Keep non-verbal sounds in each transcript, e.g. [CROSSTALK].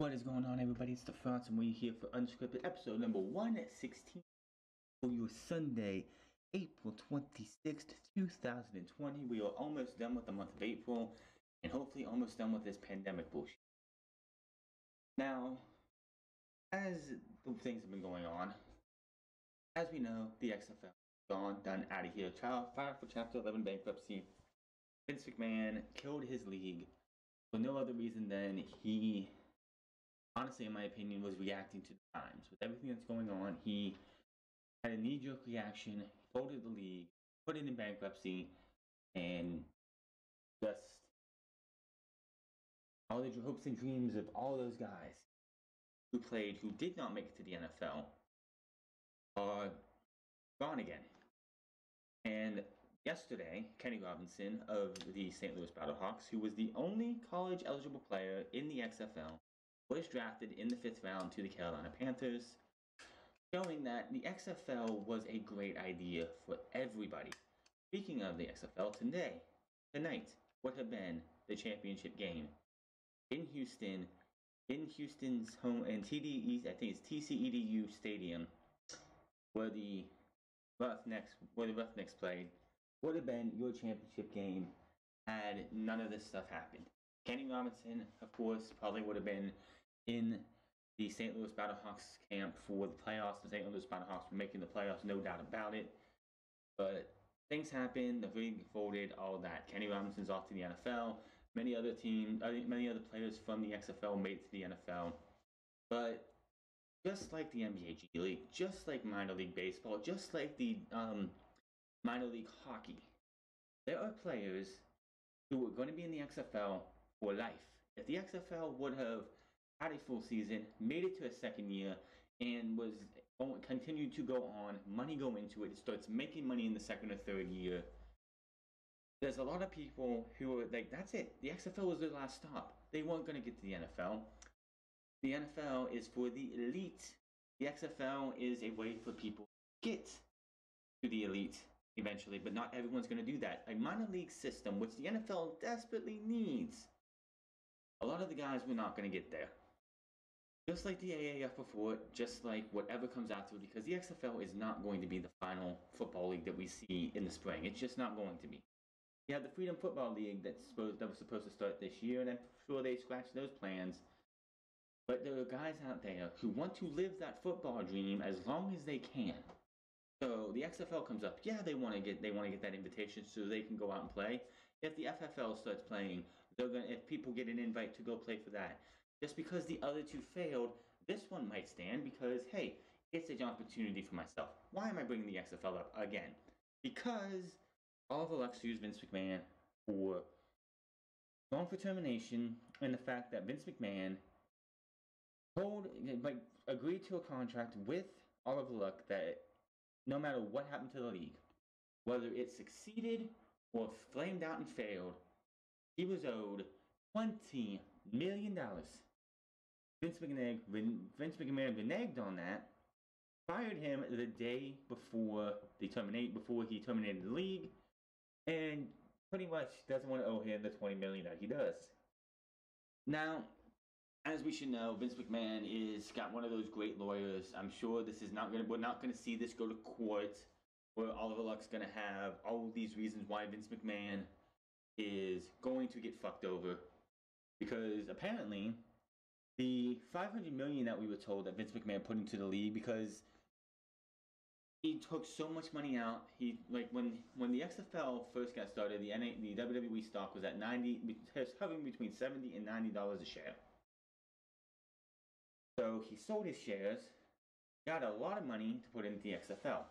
What is going on, everybody? It's the Frontz, and we're here for Unscripted episode number 116 for your Sunday, April 26th, 2020. We are almost done with the month of April, and hopefully almost done with this pandemic bullshit. Now, as things have been going on, as we know, the XFL gone, done, out of here. Trial, filed for Chapter 11 bankruptcy. Vince McMahon killed his league for no other reason than he honestly, in my opinion, was reacting to the times. With everything that's going on, he had a knee jerk reaction, folded the league, put it in bankruptcy, and just all the hopes and dreams of all those guys who played, who did not make it to the NFL, are gone again. And yesterday, Kenny Robinson of the St. Louis Battlehawks, who was the only college eligible player in the XFL, was drafted in the fifth round to the Carolina Panthers, showing that the XFL was a great idea for everybody. Speaking of the XFL, today, tonight, would have been the championship game in Houston, in Houston's home, and TDE, I think it's TDECU Stadium, where the Roughnecks, where the Roughnecks played, would have been your championship game had none of this stuff happened. Kenny Robinson, of course, probably would have been in the St. Louis Battlehawks camp for the playoffs. The St. Louis Battlehawks were making the playoffs, no doubt about it. But things happened, the league folded, all that. Kenny Robinson's off to the NFL. Many other teams, many other players from the XFL made to the NFL. But just like the NBA G League, just like minor league baseball, just like the um, minor league hockey, there are players who are going to be in the XFL for life. If the XFL would have had a full season, made it to a second year, and was oh, continued to go on, money go into it, it starts making money in the second or third year. There's a lot of people who are like, that's it. The XFL was their last stop. They weren't going to get to the NFL. The NFL is for the elite. The XFL is a way for people to get to the elite eventually, but not everyone's going to do that. A minor league system, which the NFL desperately needs, a lot of the guys were not going to get there. Just like the AAF before, just like whatever comes after, because the XFL is not going to be the final football league that we see in the spring. It's just not going to be. You have the Freedom Football League that's supposed, that was supposed to start this year, and I'm sure they scratched those plans. But there are guys out there who want to live that football dream as long as they can. So the XFL comes up. Yeah, they want to get they want to get that invitation so they can go out and play. If the FFL starts playing, they're gonna if people get an invite to go play for that. Just because the other two failed, this one might stand because hey, it's an opportunity for myself. Why am I bringing the XFL up again? Because Oliver Luck sued Vince McMahon for for termination and the fact that Vince McMahon told like agreed to a contract with Oliver Luck that no matter what happened to the league, whether it succeeded or flamed out and failed, he was owed $20 million. Vince McMahon, Vince McMahon reneged on that, fired him the day before the terminate before he terminated the league, and pretty much doesn't want to owe him the 20 million that he does. Now, as we should know, Vince McMahon is got one of those great lawyers. I'm sure this is not gonna we're not gonna see this go to court where Oliver Luck's gonna have all these reasons why Vince McMahon is going to get fucked over. Because apparently the 500 million that we were told that Vince McMahon put into the league because he took so much money out. He like when when the XFL first got started, the NA, the WWE stock was at 90 hovering between 70 and 90 dollars a share. So he sold his shares, got a lot of money to put into the XFL.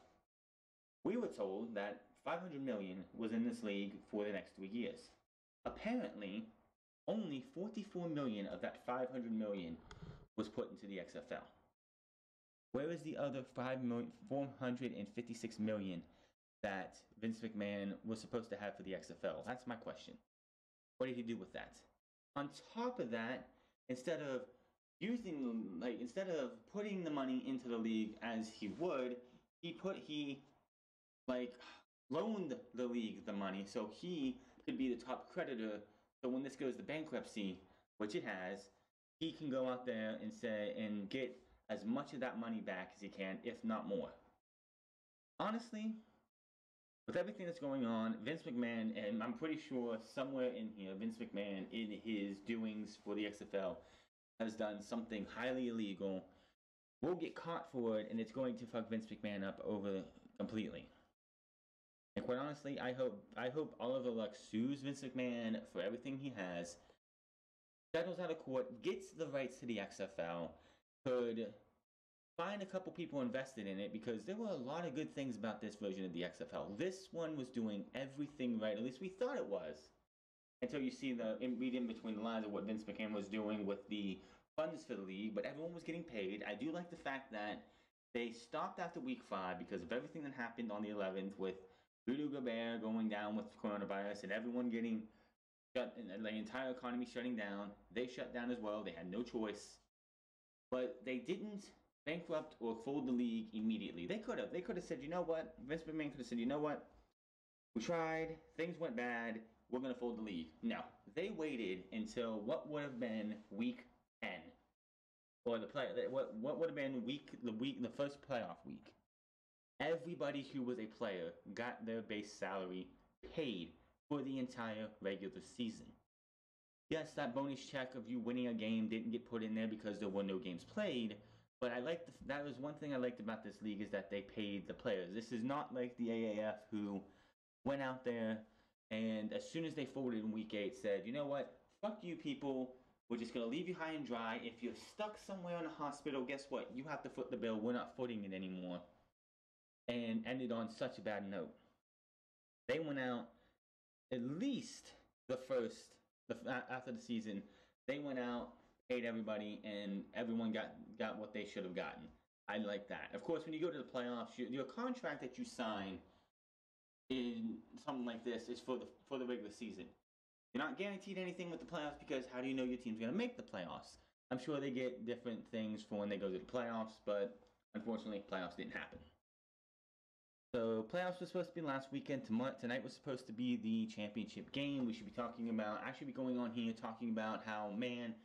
We were told that 500 million was in this league for the next three years. Apparently, only 44 million of that 500 million was put into the XFL. Where is the other 5 million, 456 million that Vince McMahon was supposed to have for the XFL? That's my question. What did he do with that? On top of that, instead of using like instead of putting the money into the league as he would, he put he like loaned the league the money so he could be the top creditor. So when this goes to bankruptcy, which it has, he can go out there and say and get as much of that money back as he can, if not more. Honestly, with everything that's going on, Vince McMahon, and I'm pretty sure somewhere in here, Vince McMahon, in his doings for the XFL, has done something highly illegal. Will get caught for it, and it's going to fuck Vince McMahon up over completely. And quite honestly, I hope I hope Oliver Luck sues Vince McMahon for everything he has, settles out of court, gets the rights to the XFL, could find a couple people invested in it because there were a lot of good things about this version of the XFL. This one was doing everything right, at least we thought it was. Until you see the in, read in between the lines of what Vince McMahon was doing with the funds for the league, but everyone was getting paid. I do like the fact that they stopped after week five because of everything that happened on the 11th with Rudy Gobert going down with coronavirus and everyone getting shut the entire economy shutting down. They shut down as well. They had no choice. But they didn't bankrupt or fold the league immediately. They could have. They could have said, you know what? Vince McMahon could have said, you know what? We tried. Things went bad. We're going to fold the league. No. They waited until what would have been week 10. Or the play, what, what would have been week the week the first playoff week. Everybody who was a player got their base salary paid for the entire regular season. Yes, that bonus check of you winning a game didn't get put in there because there were no games played, but I like that that was one thing I liked about this league is that they paid the players. This is not like the AAF who went out there and as soon as they folded in week eight said, you know what, fuck you people, we're just gonna leave you high and dry. If you're stuck somewhere in a hospital, guess what? You have to foot the bill. We're not footing it anymore. And ended on such a bad note. They went out at least the first the, after the season. They went out paid everybody, and everyone got got what they should have gotten. I like that. Of course, when you go to the playoffs, your, your contract that you sign in something like this is for the for the regular season. You're not guaranteed anything with the playoffs because how do you know your team's going to make the playoffs? I'm sure they get different things for when they go to the playoffs, but unfortunately, playoffs didn't happen. So playoffs was supposed to be last weekend. Tonight was supposed to be the championship game. We should be talking about. I should be going on here talking about how man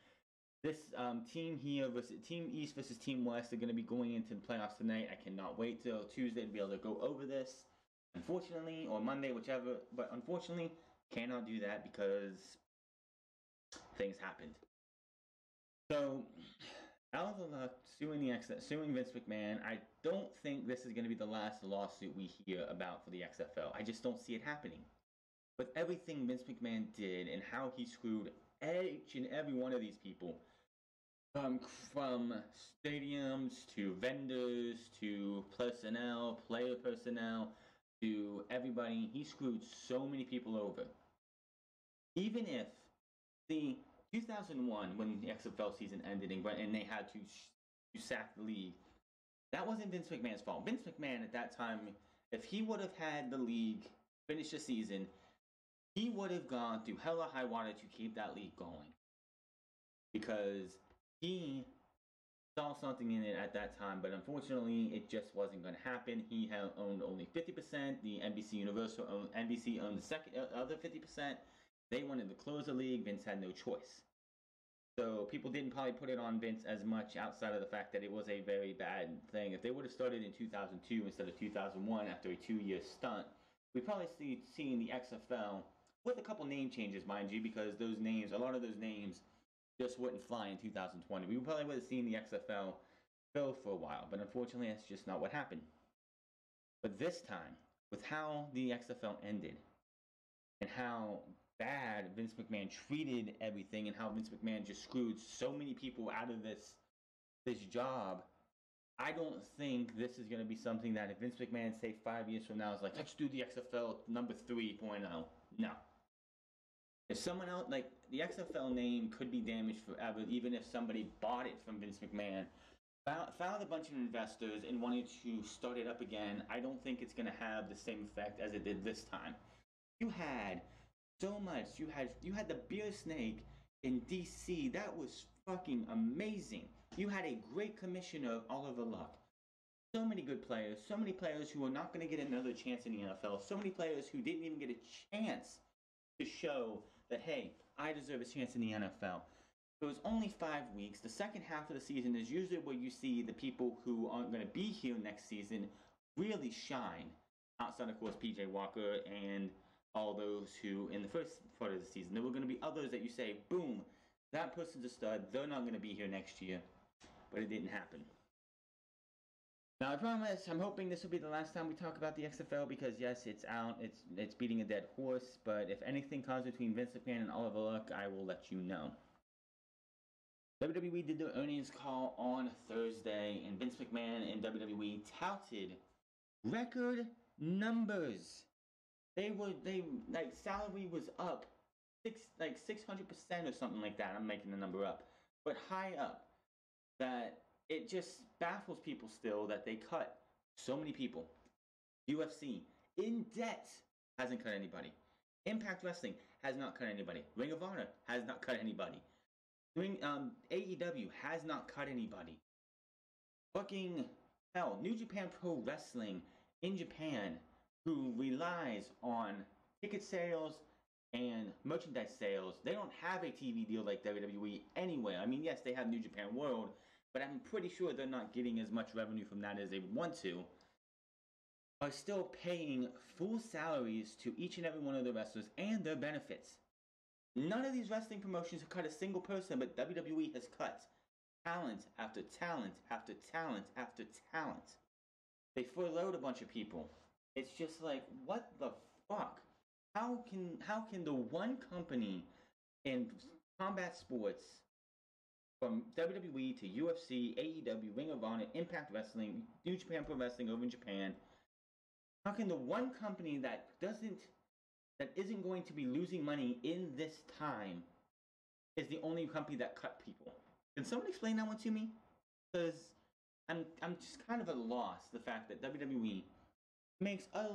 this um, team here versus Team East versus Team West are going to be going into the playoffs tonight. I cannot wait till Tuesday to be able to go over this. Unfortunately, or Monday, whichever, but unfortunately, cannot do that because things happened. So, Oliver Luck suing the X, suing Vince McMahon. I don't think this is going to be the last lawsuit we hear about for the XFL. I just don't see it happening. With everything Vince McMahon did and how he screwed each and every one of these people, um, from stadiums to vendors to personnel, player personnel to everybody, he screwed so many people over. Even if the 2001, when the XFL season ended and, and they had to, to sack the league, that wasn't Vince McMahon's fault. Vince McMahon at that time, if he would have had the league finish the season he would have gone through hella high water to keep that league going because he saw something in it at that time, but unfortunately, it just wasn't going to happen. He had owned only 50%. The NBC Universal owned, NBC owned the second uh, other 50%. They wanted to close the league. Vince had no choice. So people didn't probably put it on Vince as much outside of the fact that it was a very bad thing. If they would have started in 2002 instead of 2001 after a two-year stunt, we probably see seeing the XFL with a couple name changes, mind you, because those names, a lot of those names, just wouldn't fly in 2020. We probably would have seen the XFL go for a while, but unfortunately, that's just not what happened. But this time, with how the XFL ended, and how bad Vince McMahon treated everything, and how Vince McMahon just screwed so many people out of this this job, I don't think this is going to be something that if Vince McMahon, say five years from now, is like, let's do the XFL number 3.0. No, if someone else, like the XFL name could be damaged forever, even if somebody bought it from Vince McMahon, found, found a bunch of investors and wanted to start it up again, I don't think it's going to have the same effect as it did this time. You had so much. You had you had the beer snake in DC. That was fucking amazing. You had a great commissioner, Oliver Luck. So many good players. So many players who are not going to get another chance in the NFL. So many players who didn't even get a chance to show that, hey, I deserve a chance in the NFL. It was only five weeks. The second half of the season is usually where you see the people who aren't going to be here next season really shine. Outside, of course, PJ Walker and all those who, in the first part of the season, there were going to be others that you say, boom, that person's a stud. They're not going to be here next year. But it didn't happen. Now I promise, I'm hoping this will be the last time we talk about the XFL because yes, it's out, it's it's beating a dead horse. But if anything comes between Vince McMahon and Oliver Luck, I will let you know. WWE did their earnings call on Thursday, and Vince McMahon and WWE touted record numbers. They were they like salary was up six like six hundred percent or something like that. I'm making the number up, but high up. That it just baffles people still that they cut so many people. UFC in debt hasn't cut anybody. Impact Wrestling has not cut anybody. Ring of Honor has not cut anybody. Ring um, AEW has not cut anybody. Fucking hell, New Japan Pro Wrestling in Japan, who relies on ticket sales and merchandise sales, they don't have a TV deal like WWE anyway. I mean, yes, they have New Japan World, but I'm pretty sure they're not getting as much revenue from that as they want to, are still paying full salaries to each and every one of the wrestlers and their benefits. None of these wrestling promotions have cut a single person, but WWE has cut talent after talent after talent after talent. They furloughed a bunch of people. It's just like, what the fuck? How can how can the one company in combat sports from WWE to UFC, AEW, Ring of Honor, Impact Wrestling, New Japan Pro Wrestling over in Japan. How can the one company that doesn't, that isn't going to be losing money in this time, is the only company that cut people? Can someone explain that one to me? Because I'm, I'm just kind of at a loss. The fact that WWE makes a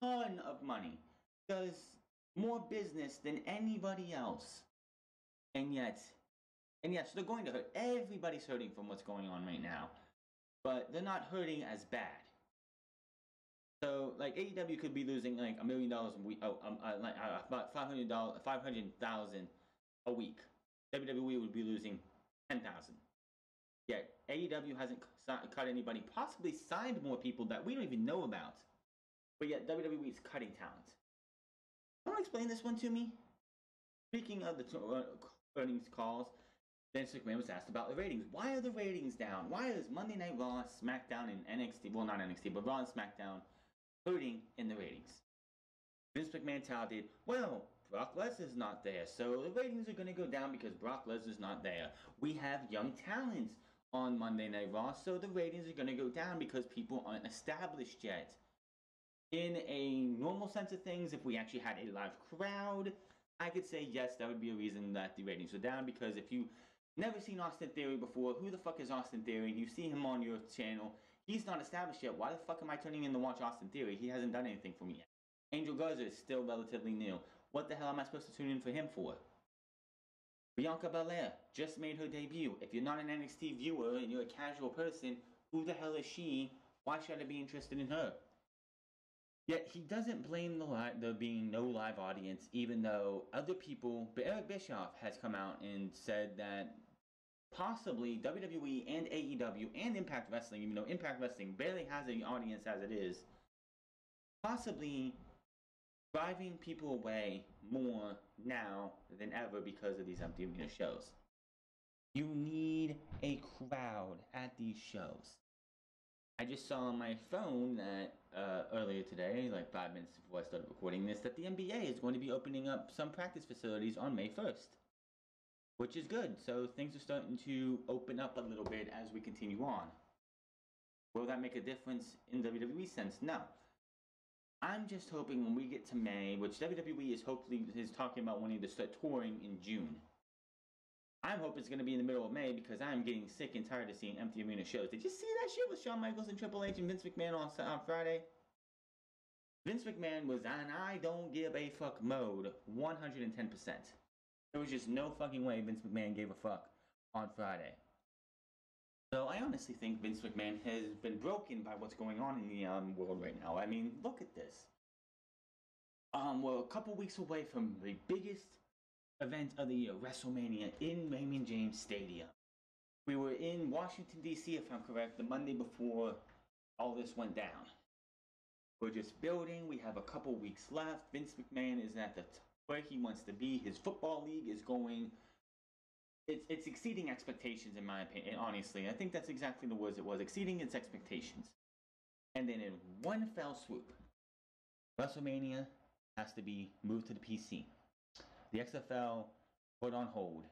ton of money, does more business than anybody else, and yet and yes, they're going to hurt. Everybody's hurting from what's going on right now, but they're not hurting as bad. So, like AEW could be losing like a million dollars a week, oh, um, uh, like uh, about five hundred dollars, five hundred thousand a week. WWE would be losing ten thousand. Yet AEW hasn't cut anybody, possibly signed more people that we don't even know about. But yet WWE is cutting talent. To explain this one to me? Speaking of the uh, earnings calls, Vince McMahon was asked about the ratings. Why are the ratings down? Why is Monday Night Raw, SmackDown, and NXT, well, not NXT, but Raw and SmackDown, hurting in the ratings? Vince McMahon touted, well, Brock Lesnar's not there, so the ratings are going to go down because Brock Lesnar's not there. We have young talents on Monday Night Raw, so the ratings are going to go down because people aren't established yet. In a normal sense of things, if we actually had a live crowd, I could say yes, that would be a reason that the ratings are down because if you Never seen Austin Theory before. Who the fuck is Austin Theory? And You see him on your channel. He's not established yet. Why the fuck am I turning in to watch Austin Theory? He hasn't done anything for me yet. Angel Garza is still relatively new. What the hell am I supposed to tune in for him for? Bianca Belair just made her debut. If you're not an NXT viewer and you're a casual person, who the hell is she? Why should I be interested in her? Yet he doesn't blame the li- there being no live audience, even though other people, but Eric Bischoff has come out and said that possibly WWE and AEW and Impact Wrestling, even though Impact Wrestling barely has an audience as it is, possibly driving people away more now than ever because of these empty arena shows. You need a crowd at these shows. I just saw on my phone that uh, earlier today, like five minutes before I started recording this, that the NBA is going to be opening up some practice facilities on May 1st, which is good. So things are starting to open up a little bit as we continue on. Will that make a difference in WWE sense? No. I'm just hoping when we get to May, which WWE is hopefully is talking about wanting to start touring in June. I'm hoping it's going to be in the middle of May because I'm getting sick and tired of seeing empty arena shows. Did you see that shit with Shawn Michaels and Triple H and Vince McMahon on, on Friday? Vince McMahon was on I don't give a fuck mode 110%. There was just no fucking way Vince McMahon gave a fuck on Friday. So I honestly think Vince McMahon has been broken by what's going on in the um, world right now. I mean, look at this. Um, we're a couple weeks away from the biggest event of the year, WrestleMania, in Raymond James Stadium. We were in Washington, D.C., if I'm correct, the Monday before all this went down. We're just building. We have a couple weeks left. Vince McMahon is at the t- where he wants to be. His football league is going. It's it's exceeding expectations in my opinion. Honestly, I think that's exactly the words it was. Exceeding its expectations. And then in one fell swoop, WrestleMania has to be moved to the PC. The XFL put on hold.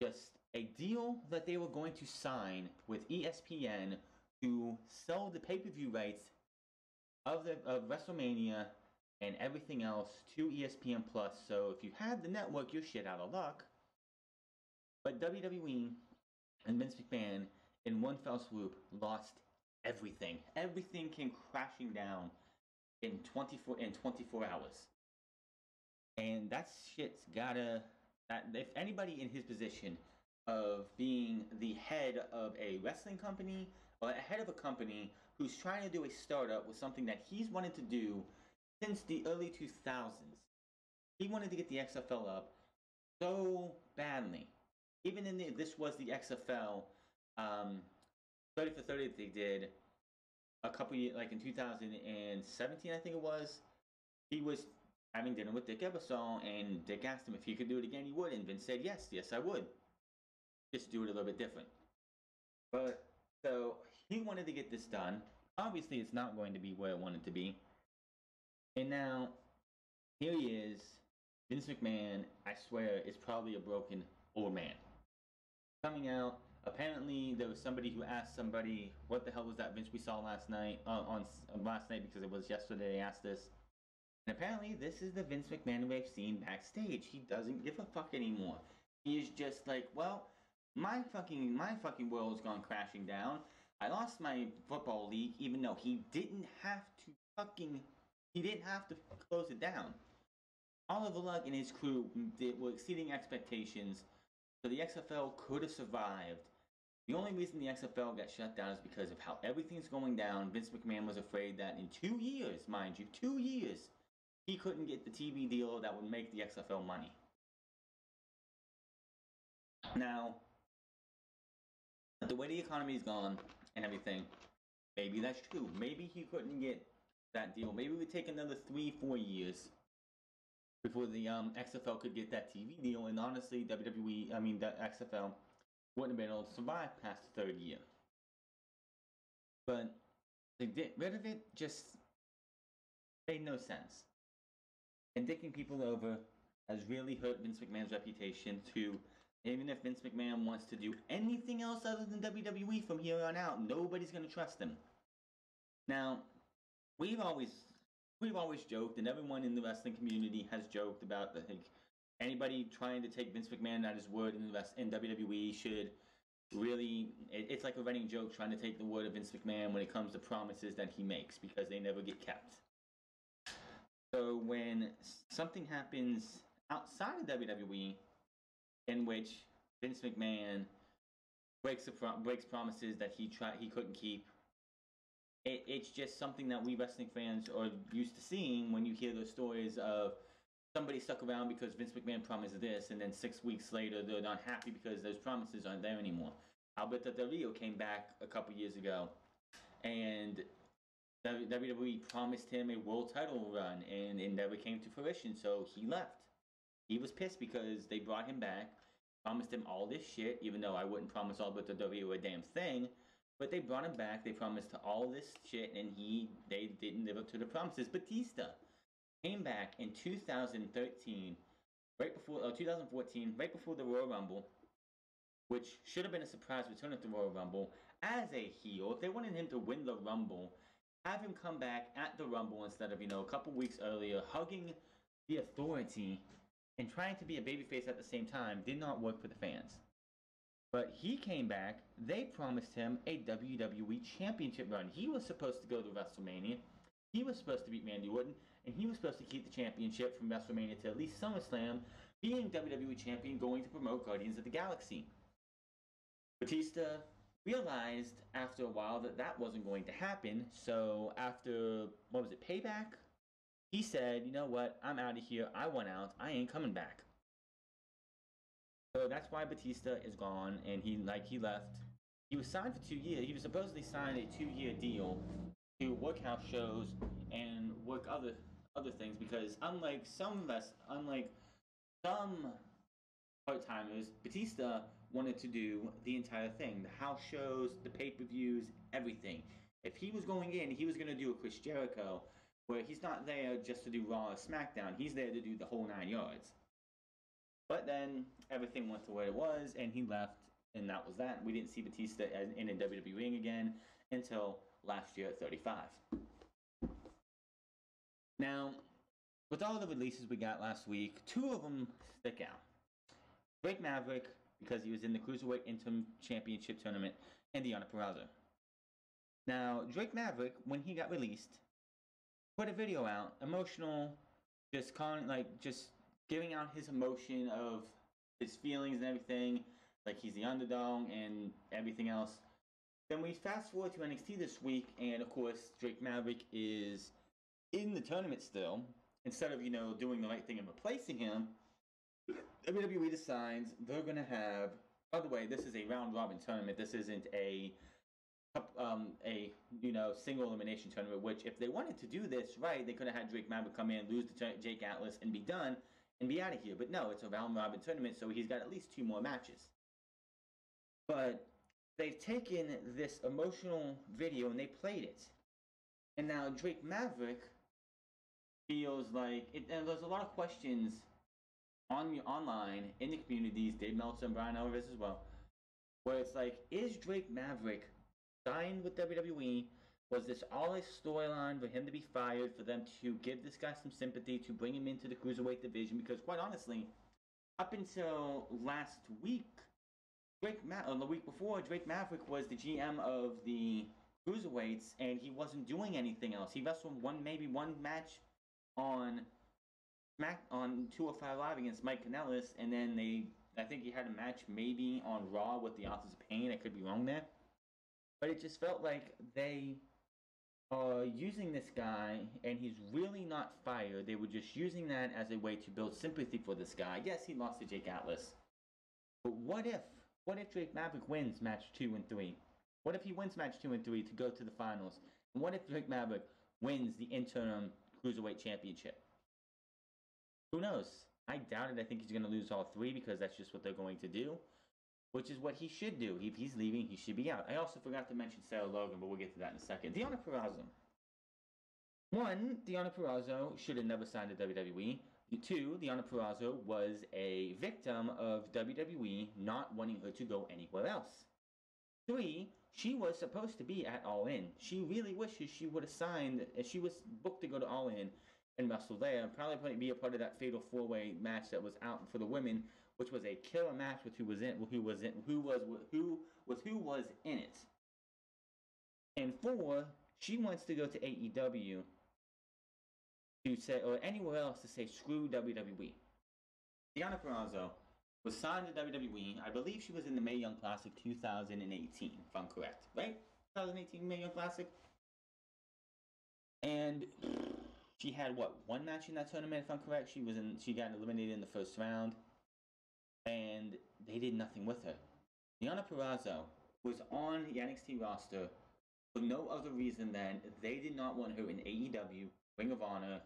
Just a deal that they were going to sign with ESPN to sell the pay-per-view rights of the of WrestleMania and everything else to ESPN Plus. So if you had the network, you're shit out of luck. But WWE and Vince McMahon, in one fell swoop, lost everything. Everything came crashing down in 24 in 24 hours. That shit's gotta that if anybody in his position of being the head of a wrestling company or a head of a company who's trying to do a startup with something that he's wanted to do since the early 2000s. He wanted to get the XFL up so badly. Even in the, this was the XFL um, 30 for 30 that they did a couple years, like in 2017, I think it was. He was having dinner with Dick Ebersol, and Dick asked him if he could do it again. He would, and Vince said, "Yes, yes, I would." Just do it a little bit different. But so he wanted to get this done. Obviously, it's not going to be where it wanted to be. And now, here he is. Vince McMahon, I swear, is probably a broken old man. Coming out, apparently there was somebody who asked somebody, "What the hell was that Vince we saw last night uh, on uh, last night?" Because it was yesterday. They asked this, and apparently this is the Vince McMahon we've seen backstage. He doesn't give a fuck anymore. He is just like, well, my fucking my fucking world's gone crashing down. I lost my football league, even though he didn't have to fucking he didn't have to close it down. Oliver Luck and his crew did, were exceeding expectations, so the XFL could have survived. The only reason the XFL got shut down is because of how everything's going down. Vince McMahon was afraid that in two years, mind you, two years, he couldn't get the TV deal that would make the XFL money. Now, the way the economy's gone and everything, maybe that's true. Maybe he couldn't get that deal. Maybe it would take another three, four years before the um, XFL could get that TV deal. And honestly, WWE, I mean, the XFL wouldn't have been able to survive past the third year. But they get rid of it just made no sense. And dicking people over has really hurt Vince McMahon's reputation to even if Vince McMahon wants to do anything else other than WWE from here on out, nobody's gonna trust him. Now, we've always we've always joked, and everyone in the wrestling community has joked about the like, anybody trying to take Vince McMahon at his word in rest, in WWE should really it, it's like a running joke trying to take the word of Vince McMahon when it comes to promises that he makes because they never get kept. So when something happens outside of WWE, in which Vince McMahon breaks breaks promises that he tried he couldn't keep. It, it's just something that we wrestling fans are used to seeing when you hear those stories of somebody stuck around because Vince McMahon promised this, and then six weeks later they're not happy because those promises aren't there anymore. Alberto Del Rio came back a couple years ago, and WWE promised him a world title run, and it never came to fruition, so he left. He was pissed because they brought him back, promised him all this shit, even though I wouldn't promise Alberto Del Rio a damn thing. But they brought him back, they promised all this shit, and he they didn't live up to the promises. Batista came back in 2013, right before, uh, 2014, right before the Royal Rumble, which should have been a surprise return at the Royal Rumble as a heel. If they wanted him to win the Rumble, have him come back at the Rumble instead of, you know, a couple weeks earlier, hugging the authority and trying to be a babyface at the same time did not work for the fans. But he came back, they promised him a WWE Championship run. He was supposed to go to WrestleMania, he was supposed to beat Randy Orton, and he was supposed to keep the championship from WrestleMania to at least SummerSlam, being WWE Champion, going to promote Guardians of the Galaxy. Batista realized after a while that that wasn't going to happen, so after, what was it, Payback? He said, you know what, I'm out of here, I want out, I ain't coming back. So that's why Batista is gone, and he like he left. He was signed for two years. He was supposedly signed a two-year deal to work house shows and work other other things because unlike some of us, unlike some part timers, Batista wanted to do the entire thing the house shows, the pay per views, everything. If he was going in, he was going to do a Chris Jericho where he's not there just to do Raw or SmackDown, he's there to do the whole nine yards. But then everything went the way it was, and he left, and that was that. We didn't see Batista in a WWE ring again until last year at 35. Now, with all the releases we got last week, two of them stick out. Drake Maverick, because he was in the Cruiserweight Interim Championship tournament, and Deonna Purrazzo. Now, Drake Maverick, when he got released, put a video out, emotional, just con like just giving out his emotion of his feelings and everything, like he's the underdog and everything else. Then we fast forward to NXT this week, and of course, Drake Maverick is in the tournament still. Instead of you know doing the right thing and replacing him, WWE decides they're gonna have. By the way, this is a round robin tournament. This isn't a um, a you know single elimination tournament. Which, if they wanted to do this right, they could have had Drake Maverick come in, lose to Jake Atlas, and be done and be out of here. But no, it's a round robin tournament, so he's got at least two more matches. But they've taken this emotional video and they played it, and now Drake Maverick feels like it, and there's a lot of questions on the online in the communities. Dave Meltzer and Bryan Alvarez as well, where it's like, is Drake Maverick signed with WWE? Was this all a storyline for him to be fired, for them to give this guy some sympathy, to bring him into the cruiserweight division? Because quite honestly, up until last week, Drake Ma- uh, the week before, Drake Maverick was the GM of the cruiserweights, and he wasn't doing anything else. He wrestled one, maybe one match on Smack on 205 Live against Mike Kanellis, and then they, I think he had a match maybe on Raw with the Authors of Pain. I could be wrong there, but it just felt like they are using this guy, and he's really not fired. They were just using that as a way to build sympathy for this guy. Yes, he lost to Jake Atlas, but what if? What if Drake Maverick wins match two and three? What if he wins match two and three to go to the finals? And what if Drake Maverick wins the interim Cruiserweight Championship? Who knows? I doubt it. I think he's going to lose all three because that's just what they're going to do, which is what he should do. If he's leaving, he should be out. I also forgot to mention Sarah Logan, but we'll get to that in a second. Deonna Purrazzo. One, Deonna Purrazzo should have never signed to WWE. Two, Deonna Purrazzo was a victim of WWE not wanting her to go anywhere else. Three, she was supposed to be at All In. She really wishes she would have signed. She was booked to go to All In and wrestle there. Probably be a part of that fatal four way match that was out for the women, which was a killer match with who was in who was in who was who was who was in it. And four, she wants to go to AEW to say or anywhere else to say screw WWE. Deonna Purrazzo was signed to WWE. I believe she was in the Mae Young Classic 2018, if I'm correct. Right? 2018 Mae Young Classic. And she had what one match in that tournament, if I'm correct. She was in. She got eliminated in the first round, and they did nothing with her. Deonna Purrazzo was on the NXT roster for no other reason than they did not want her in AEW, Ring of Honor,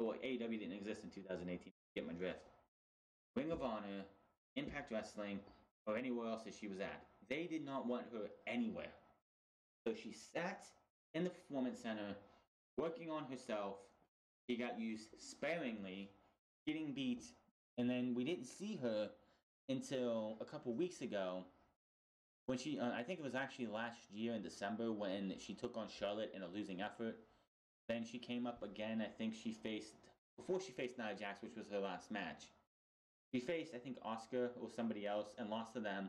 or AEW didn't exist in 2018. Get my drift. Ring of Honor, Impact Wrestling, or anywhere else that she was at. They did not want her anywhere. So she sat in the Performance Center, working on herself. She got used sparingly, getting beat, and then we didn't see her until a couple weeks ago when she, uh, I think it was actually last year in December when she took on Charlotte in a losing effort. Then she came up again. I think she faced, before she faced Nia Jax, which was her last match. She faced, I think, Oscar or somebody else and lost to them,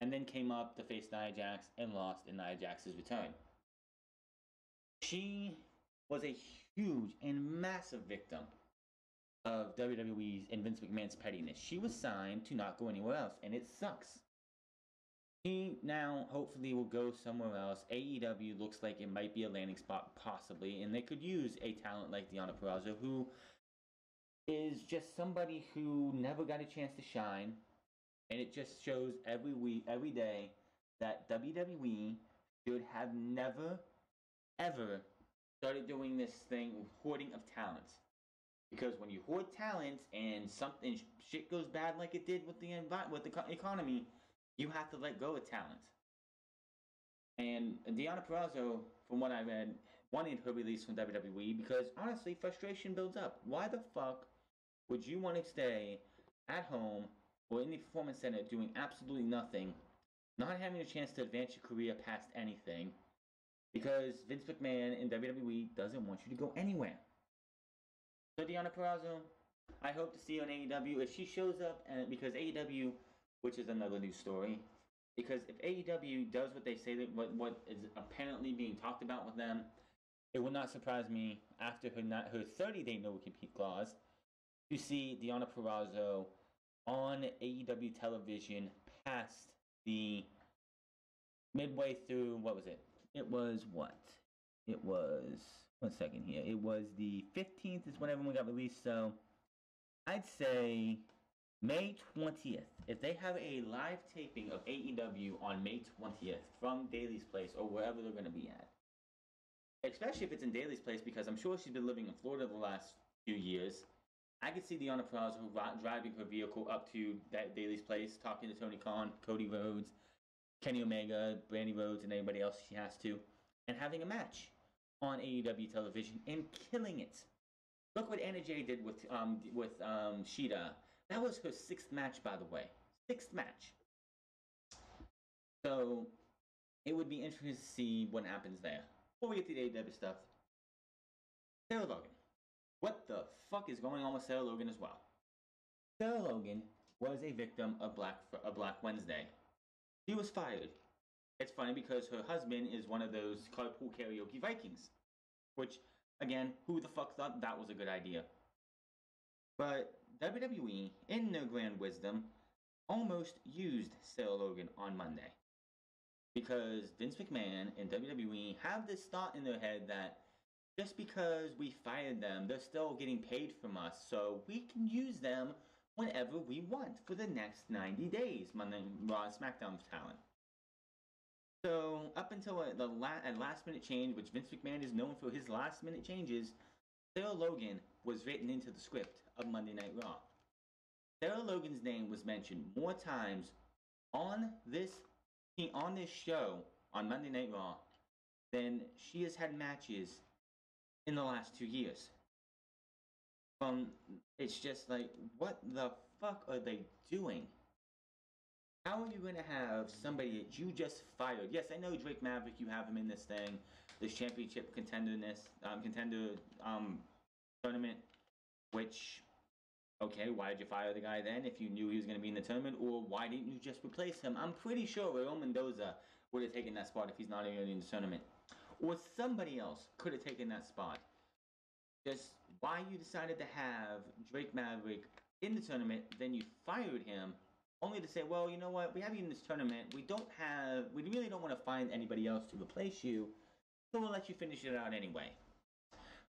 and then came up to face Nia Jax and lost in Nia Jax's return. She was a huge and massive victim of WWE's and Vince McMahon's pettiness. She was signed to not go anywhere else, and it sucks. He now hopefully will go somewhere else. AEW looks like it might be a landing spot, possibly, and they could use a talent like Deonna Purrazzo, who is just somebody who never got a chance to shine. And it just shows every week, every day, that WWE should have never, ever started doing this thing, hoarding of talents. Because when you hoard talents and something shit goes bad like it did with the envi- with the economy, you have to let go of talent. And Deonna Purrazzo, from what I read, wanted her release from WWE because honestly, frustration builds up. Why the fuck would you want to stay at home or in the performance center doing absolutely nothing, not having a chance to advance your career past anything? Because Vince McMahon in WWE doesn't want you to go anywhere. So Deonna Purrazzo, I hope to see you on AEW if she shows up, and because AEW, which is another news story, because if AEW does what they say that what what is apparently being talked about with them, it would not surprise me after her not her 30 day no compete clause to see Deonna Purrazzo on AEW television past the midway through what was it? It was what? It was one second here. It was the 15th is when everyone got released, so I'd say May 20th, if they have a live taping of AEW on May 20th from Daily's Place or wherever they're going to be at, especially if it's in Daily's Place, because I'm sure she's been living in Florida the last few years, I could see Deonna Purrazzo driving her vehicle up to that Daily's Place, talking to Tony Khan, Cody Rhodes, Kenny Omega, Brandi Rhodes, and anybody else she has to, and having a match on AEW television and killing it. Look what Anna Jay did with um with um Shida that was her sixth match, by the way. Sixth match. So it would be interesting to see what happens there. Before we get to the AEW stuff, Sarah Logan. What the fuck is going on with Sarah Logan as well? Sarah Logan was a victim of Black of Black Wednesday. She was fired. It's funny because her husband is one of those carpool karaoke Vikings, which again, who the fuck thought that was a good idea? But WWE, in their grand wisdom, almost used Sarah Logan on Monday. Because Vince McMahon and WWE have this thought in their head that just because we fired them, they're still getting paid from us, so we can use them whenever we want for the next 90 days, Monday Raw and SmackDown talent. So, up until the la- a last minute change, which Vince McMahon is known for his last minute changes, Sarah Logan was written into the script of Monday Night Raw. Sarah Logan's name was mentioned more times on this on this show on Monday Night Raw than she has had matches in the last two years. Um, it's just like, what the fuck are they doing? How are you going to have somebody that you just fired? Yes, I know Drake Maverick. You have him in this thing, this championship contenderness, um, contender um, tournament. Which, okay, why did you fire the guy then if you knew he was going to be in the tournament, or why didn't you just replace him? I'm pretty sure Raul Mendoza would have taken that spot if he's not even in the tournament, or somebody else could have taken that spot. Just why you decided to have Drake Maverick in the tournament, then you fired him only to say, well, you know what, we have you in this tournament. We don't have, we really don't want to find anybody else to replace you, so we'll let you finish it out anyway.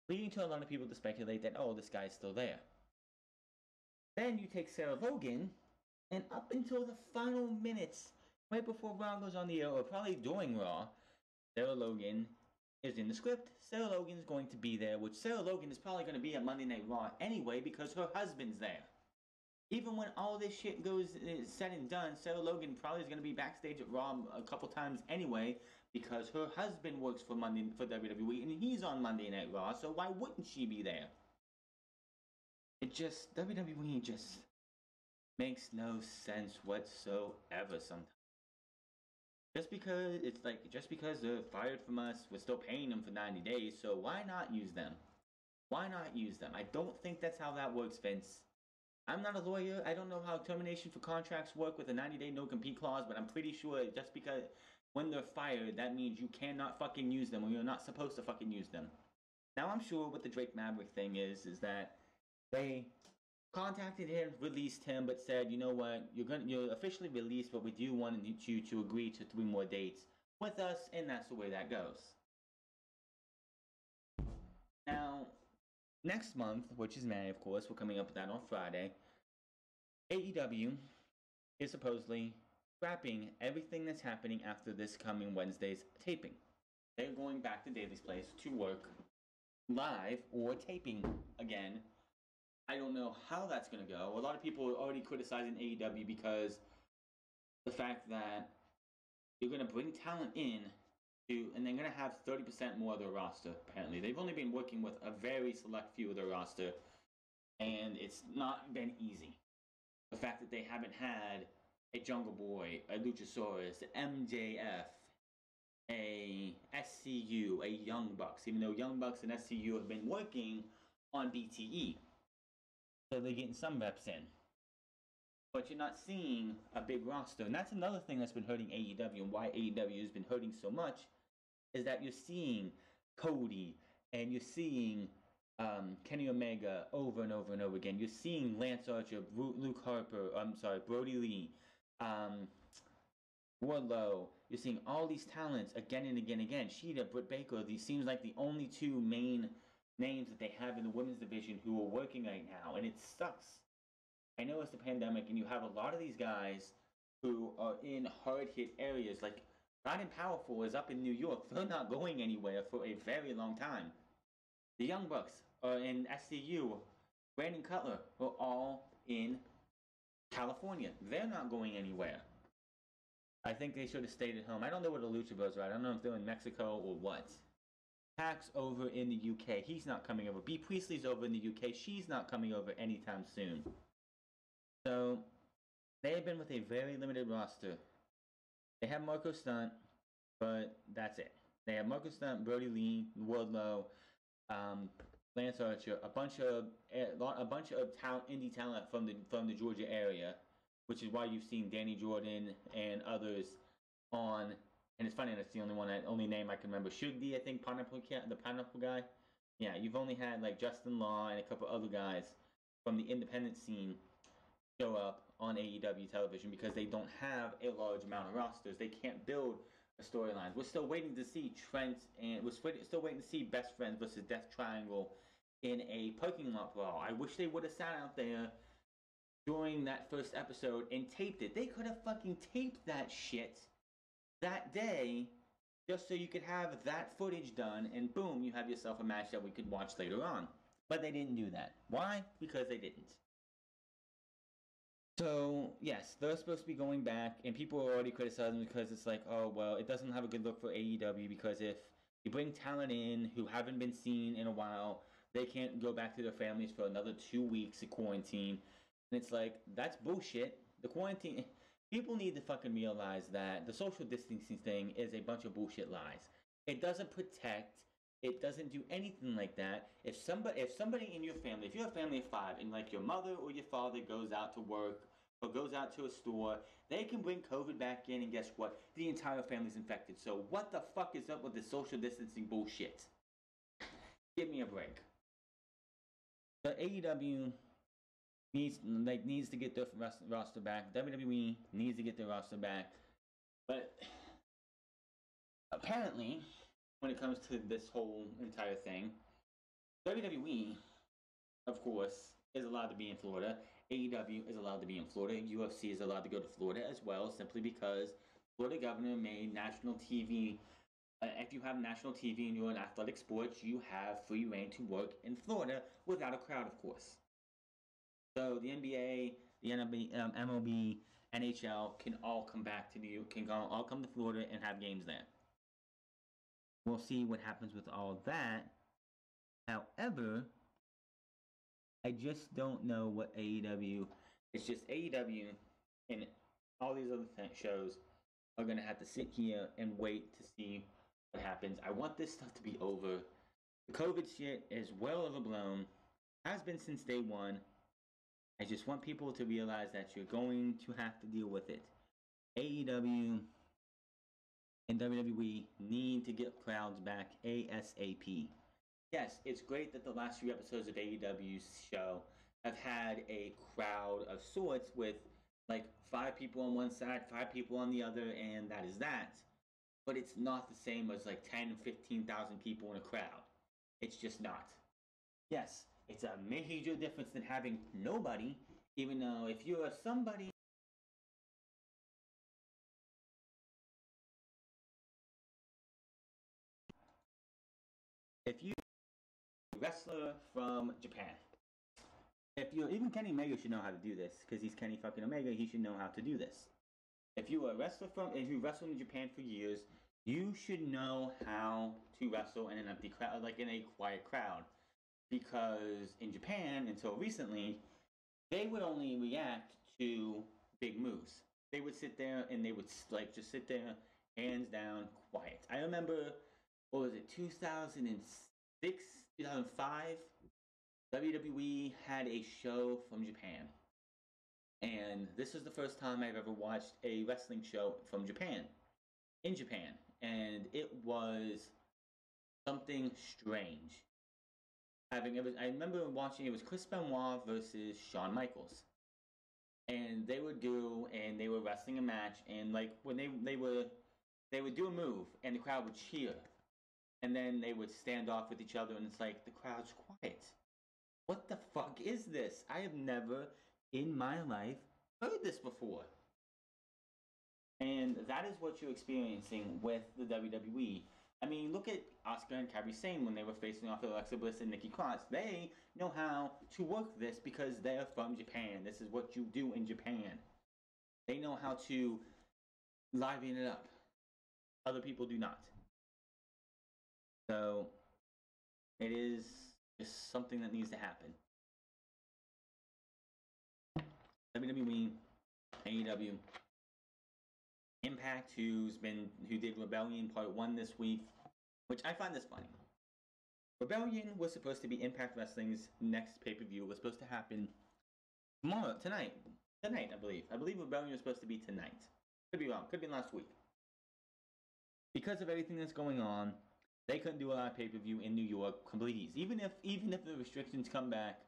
Leading to a lot of people to speculate that, oh, this guy's still there. Then you take Sarah Logan, and up until the final minutes, right before Raw goes on the air, or probably during Raw, Sarah Logan is in the script. Sarah Logan's going to be there, which Sarah Logan is probably going to be at Monday Night Raw anyway because her husband's there even when all this shit goes is said and done, Sarah Logan probably is going to be backstage at Raw a couple times anyway because her husband works for Monday for WWE and he's on Monday Night Raw. So why wouldn't she be there? It just WWE just makes no sense whatsoever. Sometimes just because it's like just because they're fired from us, we're still paying them for 90 days. So why not use them? Why not use them? I don't think that's how that works, Vince. I'm not a lawyer. I don't know how termination for contracts work with a 90 day no compete clause, but I'm pretty sure just because when they're fired, that means you cannot fucking use them or you're not supposed to fucking use them. Now I'm sure what the Drake Maverick thing is, is that they contacted him, released him, but said, you know what, you're going you're officially released, but we do want you to agree to three more dates with us, and that's the way that goes. Now, next month, which is May, of course, we're coming up with that on Friday. AEW is supposedly scrapping everything that's happening after this coming Wednesday's taping. They're going back to Daily's Place to work live or taping again. I don't know how that's going to go. A lot of people are already criticizing AEW because the fact that you're going to bring talent in to, and they're going to have 30% more of their roster, apparently. They've only been working with a very select few of their roster, and it's not been easy. The fact that they haven't had a Jungle Boy, a Luchasaurus, MJF, a SCU, a Young Bucks, even though Young Bucks and SCU have been working on BTE. So they're getting some reps in. But you're not seeing a big roster. And that's another thing that's been hurting AEW and why AEW has been hurting so much is that you're seeing Cody and you're seeing um, Kenny Omega over and over and over again. You're seeing Lance Archer, Luke Harper, I'm sorry, Brody Lee, um, Wardlow. You're seeing all these talents again and again and again. Shida, Britt Baker, these seems like the only two main names that they have in the women's division who are working right now, and it sucks. I know it's the pandemic, and you have a lot of these guys who are in hard hit areas. Like God and Powerful is up in New York. They're not going anywhere for a very long time. The Young Bucks are in SCU. Brandon Cutler are all in California. They're not going anywhere. I think they should have stayed at home. I don't know where the Lucha Bros are. I don't know if they're in Mexico or what. PAC's over in the UK. He's not coming over. Bea Priestley's over in the UK. She's not coming over anytime soon. So they have been with a very limited roster. They have Marko Stunt, but that's it. They have Marko Stunt, Brody Lee, Wardlow, um, Lance Archer, a bunch of a bunch of talent, indie talent from the from the Georgia area, which is why you've seen Danny Jordan and others on and it's funny that's the only one, I, only name I can remember. Should be, I think, Pineapple the Pineapple guy. Yeah, you've only had like Justin Law and a couple other guys from the independent scene show up on AEW television because they don't have a large amount of rosters. They can't build a storyline. We're still waiting to see Trent and we're still waiting to see Best Friends versus Death Triangle in a parking lot brawl. I wish they would have sat out there during that first episode and taped it. They could have fucking taped that shit that day just so you could have that footage done and boom, you have yourself a match that we could watch later on. But they didn't do that. Why? Because they didn't. So, yes, they're supposed to be going back, and people are already criticizing because it's like, oh, well, it doesn't have a good look for AEW because if you bring talent in who haven't been seen in a while, they can't go back to their families for another two weeks of quarantine. And it's like, that's bullshit. The quarantine, people need to fucking realize that the social distancing thing is a bunch of bullshit lies. It doesn't protect. It doesn't do anything like that. If somebody, if somebody in your family, if you're a family of five, and like your mother or your father goes out to work or goes out to a store, they can bring COVID back in, and guess what? The entire family's infected. So what the fuck is up with the social distancing bullshit? Give me a break. The AEW needs like needs to get their roster back. WWE needs to get their roster back. But apparently, when it comes to this whole entire thing, WWE, of course, is allowed to be in Florida. AEW is allowed to be in Florida. UFC is allowed to go to Florida as well, simply because Florida governor made national TV. Uh, if you have national TV and you're in athletic sports, you have free reign to work in Florida without a crowd, of course. So the NBA, the MLB, um, MLB, NHL can all come back to New can all come to Florida and have games there. We'll see what happens with all that. However, I just don't know what AEW. It's just AEW and all these other th- shows are gonna have to sit here and wait to see what happens. I want this stuff to be over. The COVID shit is well overblown. Has been since day one. I just want people to realize that you're going to have to deal with it. AEW and WWE need to get crowds back ASAP. Yes, it's great that the last few episodes of AEW's show have had a crowd of sorts with like five people on one side, five people on the other, and that is that. But it's not the same as like 10, 15,000 people in a crowd. It's just not. Yes, it's a major difference than having nobody, even though if you're somebody, if you wrestler from Japan, if you even Kenny Omega should know how to do this because he's Kenny fucking Omega, he should know how to do this. If you are a wrestler from if you wrestled in Japan for years, you should know how to wrestle in an empty crowd, like in a quiet crowd because in Japan until recently, they would only react to big moves. They would sit there and they would like just sit there, hands down, quiet. I remember, what was it, 2006, 2005? WWE had a show from Japan. And this was the first time I've ever watched a wrestling show from Japan. In Japan. And it was something strange. Having it was I remember watching it was Chris Benoit versus Shawn Michaels. And they would do and they were wrestling a match and like when they they were they would do a move and the crowd would cheer. And then they would stand off with each other and it's like the crowd's quiet what the fuck is this? I have never in my life heard this before. And that is what you're experiencing with the WWE. I mean, look at Asuka and Kairi Sane when they were facing off Alexa Bliss and Nikki Cross. They know how to work this because they're from Japan. This is what you do in Japan. They know how to liven it up. Other people do not. So, it is just something that needs to happen. WWE, AEW, Impact, who's been who did Rebellion Part One this week, which I find this funny. Rebellion was supposed to be Impact Wrestling's next pay per view. Was supposed to happen tomorrow, tonight, tonight, I believe. I believe Rebellion was supposed to be tonight. Could be wrong. Could be last week. Because of everything that's going on, they couldn't do a live pay per view in New York completely. Even if even if the restrictions come back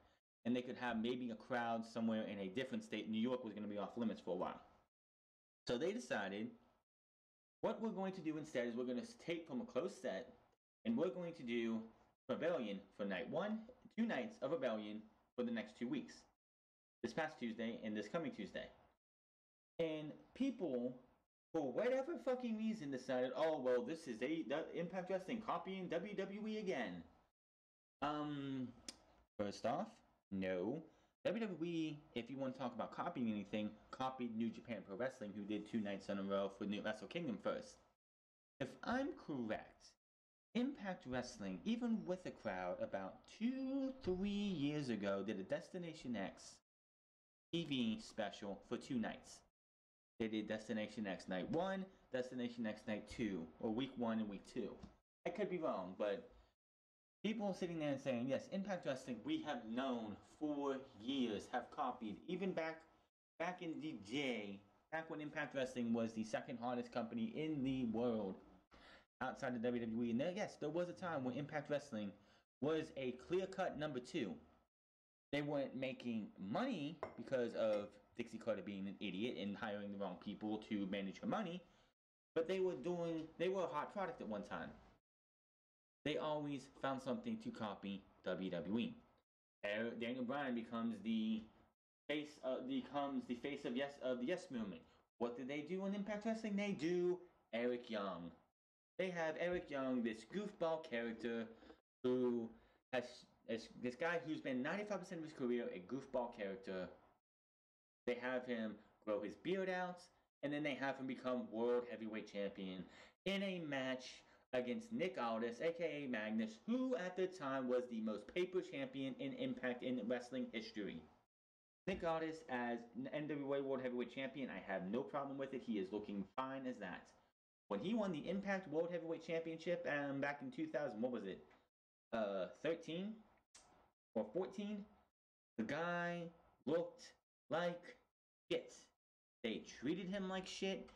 and they could have maybe a crowd somewhere in a different state, New York was going to be off limits for a while. So they decided what we're going to do instead is we're going to take from a closed set and we're going to do Rebellion for night one, two nights of Rebellion for the next two weeks. This past Tuesday and this coming Tuesday. And people for whatever fucking reason decided, oh well, this is a Impact Wrestling copying WWE again. Um, first off, no. WWE, if you want to talk about copying anything, copied New Japan Pro Wrestling, who did two nights in a row for New Wrestle Kingdom first. If I'm correct, Impact Wrestling, even with a crowd, about two, three years ago, did a Destination X TV special for two nights. They did Destination X Night 1, Destination X Night 2, or Week 1 and Week 2. I could be wrong, but people sitting there and saying, yes, Impact Wrestling, we have known for years, have copied, even back back in the day, back when Impact Wrestling was the second hardest company in the world outside of WWE. And there, yes, there was a time when Impact Wrestling was a clear cut number two. They weren't making money because of Dixie Carter being an idiot and hiring the wrong people to manage her money, but they were doing, they were a hot product at one time. They always found something to copy WWE. Daniel Bryan becomes the face, uh, becomes the face of yes of the Yes Movement. What did they do in Impact Wrestling? They do Eric Young. They have Eric Young, this goofball character who has this guy who's been 95% of his career a goofball character they have him grow his beard out, and then they have him become World Heavyweight Champion in a match against Nick Aldis, aka Magnus, who at the time was the most paper champion in Impact in wrestling history. Nick Aldis as NWA World Heavyweight Champion, I have no problem with it. He is looking fine as that. When he won the Impact World Heavyweight Championship um, back in 2000, what was it? Uh, 13 or 14? The guy looked like shit. They treated him like shit.